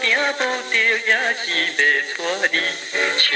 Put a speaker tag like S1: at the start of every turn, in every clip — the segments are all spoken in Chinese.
S1: 听不到也是没错你，请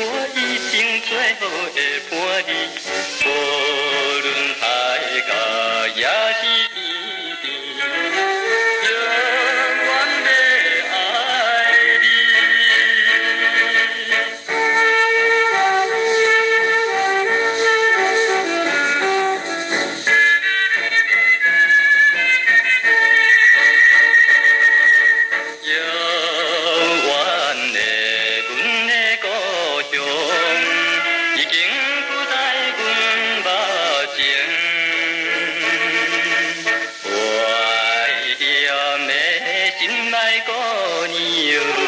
S1: 我一生最好的伴侣。信頼子による